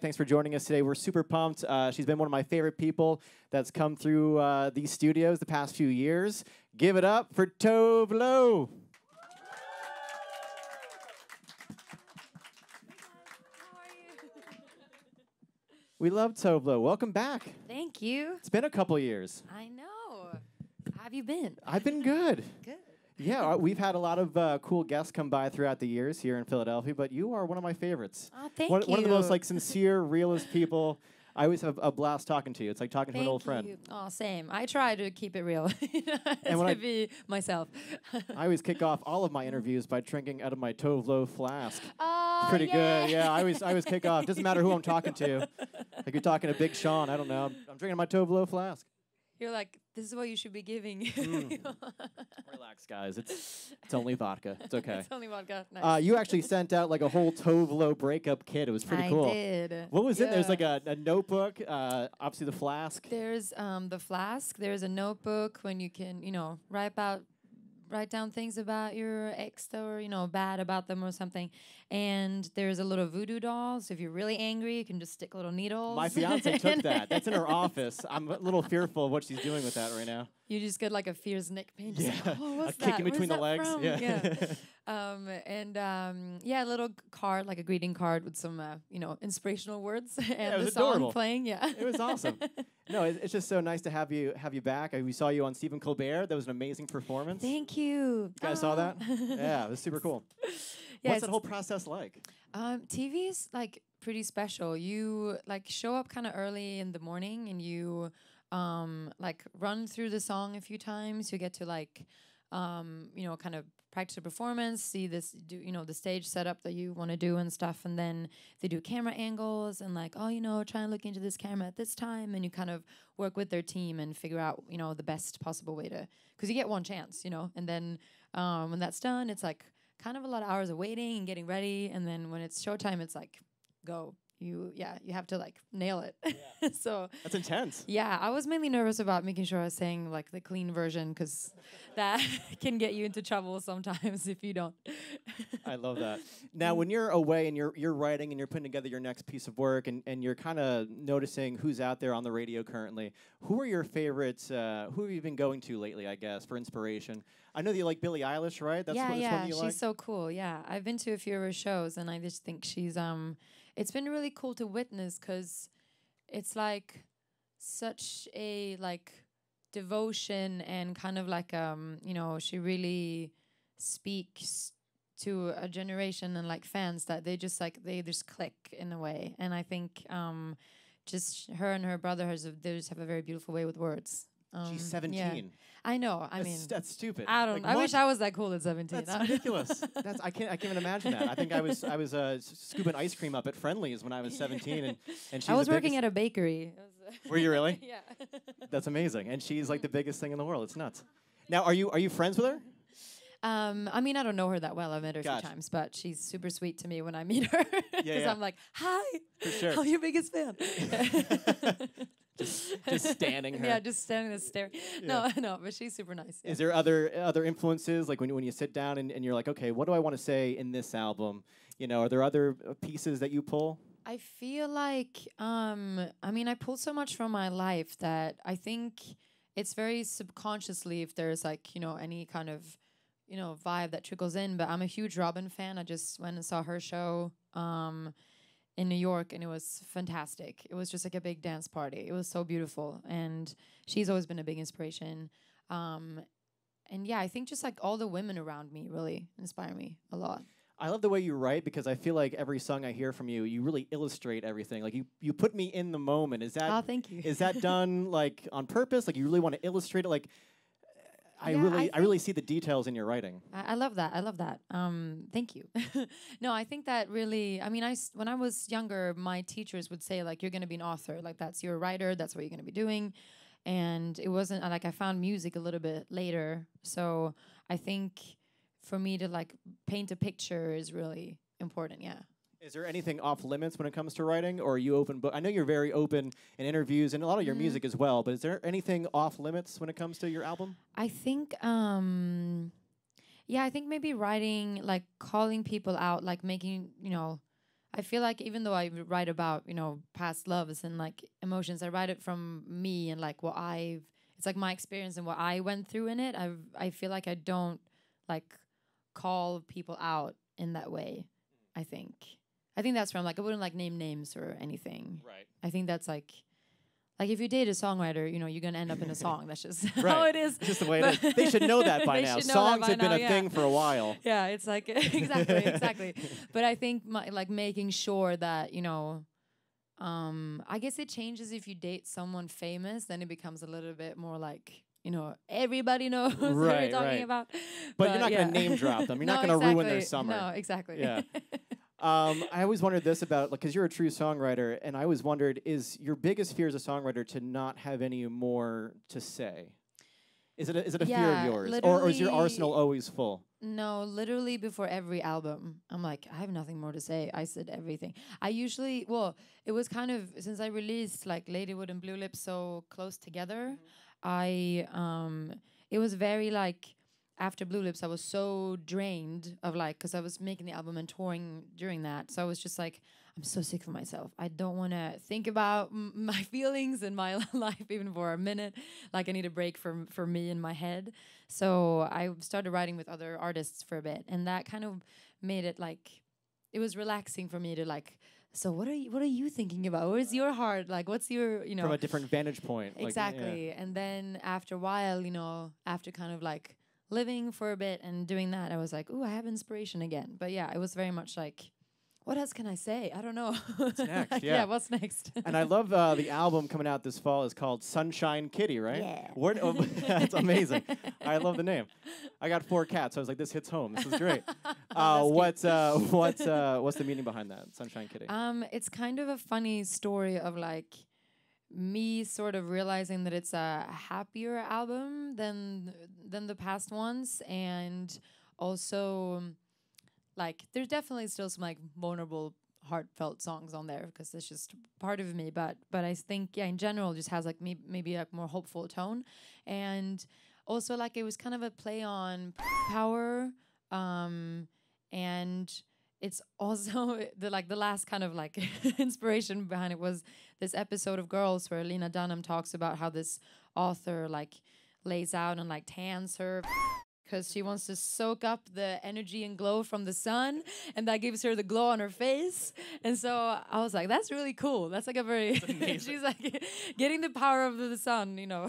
Thanks for joining us today. We're super pumped. Uh, she's been one of my favorite people that's come through uh, these studios the past few years. Give it up for Tove Lo. We love Tove Lo. Welcome back. Thank you. It's been a couple years. I know. How have you been? I've been good. Good. Yeah, uh, we've had a lot of uh, cool guests come by throughout the years here in Philadelphia, but you are one of my favorites. Oh, thank one, you. one of the most like sincere, realist people. I always have a blast talking to you. It's like talking Thank to an old friend. you. Oh, same. I try to keep it real. And when I- to be myself. I always kick off all of my interviews by drinking out of my Tove Lo flask. oh, Pretty yeah. good. Yeah, I always I always kick off. Doesn't matter who I'm talking to. Like you're talking to Big Sean. I don't know. I'm, I'm drinking my Tove Lo flask. You're like, this is what you should be giving. Mm. Relax, guys. It's it's only vodka. It's okay. it's only vodka. Nice. Uh, you actually sent out like a whole Tove Lo breakup kit. It was pretty I cool. did. What was it? There's like a, a notebook, uh, obviously the flask. There's um, the flask. There's a notebook when you can, you know, write about, write down things about your ex or you know, bad about them or something. And there's a little voodoo doll. So if you're really angry, you can just stick little needles. My fiance took that. That's in her office. I'm a little fearful of what she's doing with that right now. You just get like a fierce neck pain. just like, Yeah, oh, a what's kick in that? between the legs. that from?" Yeah. Um, and um, yeah, a little card, like a greeting card with some, uh, you know, inspirational words and it the song adorable. playing. Yeah, It was awesome. No, it, it's just so nice to have you have you back. Uh, We saw you on Stephen Colbert. That was an amazing performance. Thank you. You guys saw that? Ah. Yeah, it was super cool. Yeah, What's that whole process like? Um, TV is like pretty special. You like show up kind of early in the morning and you um like run through the song a few times. You get to like um you know kind of practice the performance, see this do you know the stage setup that you want to do and stuff, and then they do camera angles and like oh you know try and look into this camera at this time, and you kind of work with their team and figure out you know the best possible way to because you get one chance you know, and then um, when that's done, it's like kind of a lot of hours of waiting and getting ready, and then when it's showtime, it's like go. You yeah, you have to like nail it. so That's intense. yeah, I was mainly nervous about making sure I was saying like the clean version because that can get you into trouble sometimes if you don't. I love that. Now, when you're away and you're you're writing and you're putting together your next piece of work and, and you're kind of noticing who's out there on the radio currently, who are your favorites? Uh, who have you been going to lately? I guess for inspiration. I know that you like Billie Eilish, right? That's yeah, yeah, she's like. so cool. Yeah, I've been to a few of her shows, and I just think she's um, it's been really cool to witness because it's like such a like devotion and kind of like um, you know, she really speaks to a generation and like fans that they just like they just click in a way, and I think um, just her and her brother has a, they just have a very beautiful way with words. Um, She's yeah. I know. I that's, mean, that's stupid. I don't. Like, I wish? I was that cool at seventeen. That's ridiculous. That's I can't I can't even imagine that. I think I was I was uh, scooping ice cream up at Friendly's when I was 17, and and she's I was working at a bakery. Were you really? yeah. That's amazing, and she's like the biggest thing in the world. It's nuts. Now, are you are you friends with her? Um, I mean, I don't know her that well. I've met her a Gotcha. few times, but she's super sweet to me when I meet her. Because yeah. I'm like, hi, For sure. I'm your biggest fan. Just just standing her. Yeah, just standing there staring. No, no, but she's super nice. yeah. Is there other other influences like when you, when you sit down and, and you're like, okay, what do I want to say in this album? You know, are there other uh, pieces that you pull? I feel like um I mean I pulled so much from my life that I think it's very subconsciously if there's like, you know, any kind of you know, vibe that trickles in, but I'm a huge Robyn fan. I just went and saw her show um in New York and it was fantastic. It was just like a big dance party. It was so beautiful and she's always been a big inspiration. Um and yeah, I think just like all the women around me really inspire me a lot. I love the way you write because I feel like every song I hear from you, you really illustrate everything. Like you, you put me in the moment. Is that oh, thank you. is that done like on purpose? Like you really want to illustrate it? Like I Yeah, really, I I, really see the details in your writing. I, I love that. I love that. Um, thank you. no, I think that really. I mean, I when I was younger, my teachers would say like, "You're going to be an author. Like that's you're writer. That's what you're going to be doing." And it wasn't like I found music a little bit later. So I think for me to like paint a picture is really important. Yeah. Is there anything off limits when it comes to writing, or are you open? But I know you're very open in interviews and a lot of your Mhm. music as well. But is there anything off limits when it comes to your album? I think um yeah, I think maybe writing like calling people out, like making, you know, I feel like even though I write about you know past loves and like emotions, I write it from me and like what I've. It's like my experience and what I went through in it. I I feel like I don't like call people out in that way. I think. I think that's from like I wouldn't like name names or anything. Right. I think that's like like if you date a songwriter, you know, you're gonna end up in a song. That's just how Right. it is. It's just the way it is. They should know that by now. should know that Songs by have been now, a yeah. thing for a while. Yeah, it's like exactly, exactly. But I think my, like making sure that you know, um, I guess it changes if you date someone famous, then it becomes a little bit more like you know everybody knows what Right, you're talking right. about. But, you're not yeah. going to name drop them. You're not going to ruin their summer. No, exactly. Yeah. Um, I always wondered this about, like, because you're a true songwriter, and I always wondered, is your biggest fear as a songwriter to not have any more to say? Is it a, is it a fear of yours, or, or is your arsenal always full? No, literally before every album, I'm like, I have nothing more to say. I said everything. I usually, well, it was kind of since I released like Ladywood and Blue Lips so close together. I, um, it was very like after Blue Lips, I was so drained of like, because I was making the album and touring during that. So I was just like, I'm so sick of myself. I don't want to think about m- my feelings and my life even for a minute. Like I need a break from for me in my head. So I started writing with other artists for a bit, and that kind of made it like it was relaxing for me to like. So what are you what are you thinking about? Where's your heart? Like what's your you know From a different vantage point. like, yeah. exactly and then after a while you know after kind of like living for a bit and doing that i was like oh i have inspiration again but yeah it was very much like what else can i say i don't know what's next? like, Yeah. what's next And I love uh, the album coming out this fall is called Sunshine Kitty, right? Yeah. Where, oh, that's amazing. I love the name. I got four cats. So I was like, this hits home. This is great. uh, what's uh, what's uh, what's the meaning behind that, Sunshine Kitty? um it's kind of a funny story of like me sort of realizing that it's a happier album than than the past ones. And also like there's definitely still some like vulnerable heartfelt songs on there because it's just part of me. But but i think yeah in general just has like me, maybe like more hopeful tone. And also like it was kind of a play on power um and it's also the like the last kind of like inspiration behind it was this episode of girls where lena dunham talks about how this author like lays out and like tans her because she wants to soak up the energy and glow from the sun and that gives her the glow on her face. And so i was like that's really cool. That's like a very she's like getting the power of the sun you know.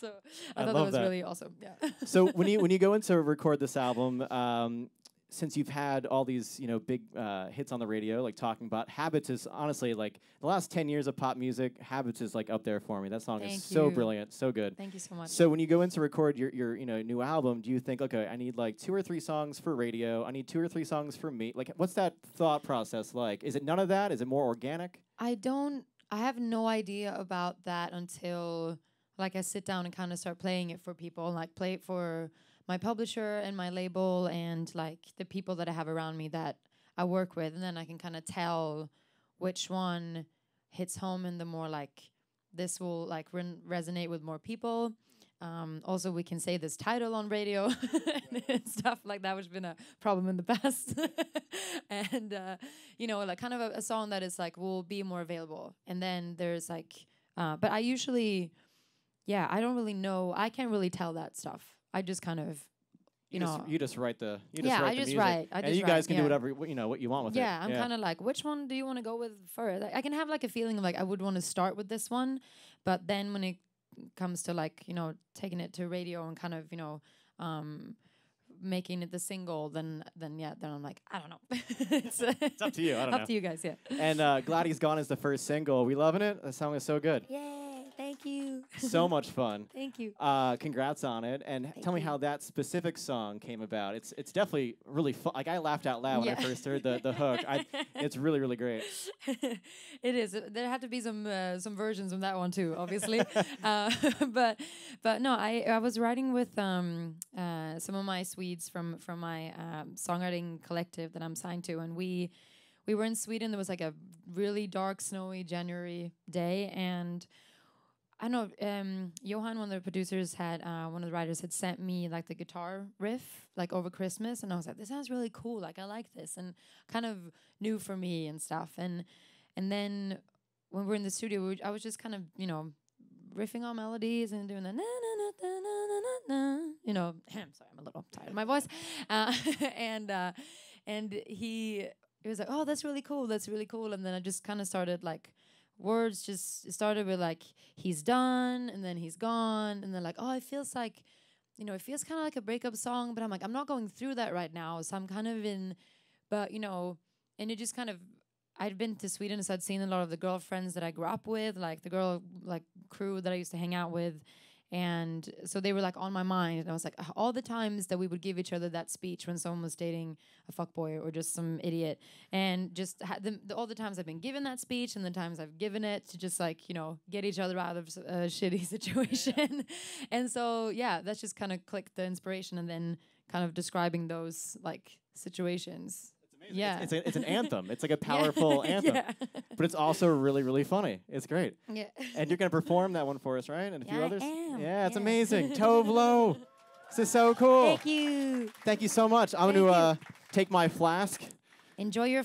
So i, I thought that was that. really awesome. Yeah. So when you when you go in to record this album, um, since you've had all these you know big uh, hits on the radio, like talking about Habits is honestly like the last ten years of pop music. Habits is like up there for me. That song Thank is so brilliant, so good. thank you so much So when you go in to record your, your you know new album, do you think okay, I need like two or three songs for radio, I need two or three songs for me? Like what's that thought process like? Is it none of that? Is it more organic? I don't I have no idea about that until like I sit down and kind of start playing it for people, like play it for my publisher and my label and like the people that I have around me that I work with and then I can kind of tell which one hits home and the more like this will like ren- resonate with more people. Um, also, we can say this title on radio and stuff like that, which has been a problem in the past. and uh, you know, like kind of a, a song that is like will be more available. And then there's like, uh, but I usually, yeah, I don't really know. I can't really tell that stuff. I just kind of, you, just, know, you just write the you just Yeah, write I the just music. write. I and just you guys write, can yeah. do whatever you know what you want with it. yeah, it. I'm kind of like, which one do you want to go with first? Like, I can have like a feeling of like I would want to start with this one, but then when it comes to like you know taking it to radio and kind of you know um making it the single, then then yeah, then I'm like I don't know. it's, It's up to you. I don't up know. Up to you guys. Yeah. And uh, Glad He's Gone is the first single. We loving it. That song is so good. Yay! Thank you. so much fun. Thank you. Uh, congrats on it, and tell me you. how that specific song came about. It's it's definitely really fun. Like I laughed out loud when I first heard the, the hook. I, it's really really great. it is. There had to be some uh, some versions of that one too, obviously. uh, but but no, I I was writing with um uh, some of my Swedes from from my um, songwriting collective that I'm signed to, and we we were in Sweden. There was like a really dark, snowy January day, and I know um, Johan, one of the producers, had uh, one of the writers had sent me like the guitar riff like over Christmas, and I was like, "This sounds really cool. Like I like this," and kind of new for me and stuff. And and then when we're in the studio, we, I was just kind of you know riffing on melodies and doing the na na na na na na na. You know, sorry, I'm a little tired of my voice. Uh, and uh, and he he was like, "Oh, that's really cool. That's really cool." And then I just kind of started like words just started with like he's done and then he's gone and then like oh it feels like you know it feels kind of like a breakup song but i'm like i'm not going through that right now so i'm kind of in but you know and it just kind of i'd been to sweden so i'd seen a lot of the girlfriends that i grew up with like the girl like crew that i used to hang out with and so they were like on my mind and i was like "Ah, all the times that we would give each other that speech when someone was dating a fuckboy or just some idiot. And just the, the, all the times i've been given that speech and the times i've given it to just like you know get each other out of a shitty situation. And so yeah that's just kind of clicked the inspiration and then kind of describing those like situations It's, Yeah. it's, a, it's an anthem. It's like a powerful anthem, yeah. but it's also really, really funny. It's great. yeah. And you're gonna perform that one for us, right? And a few Yeah, I others. am. Yeah, it's Yeah. amazing. Tove Lo. This is so cool. Thank you. Thank you so much. I'm gonna uh, take my flask. Enjoy your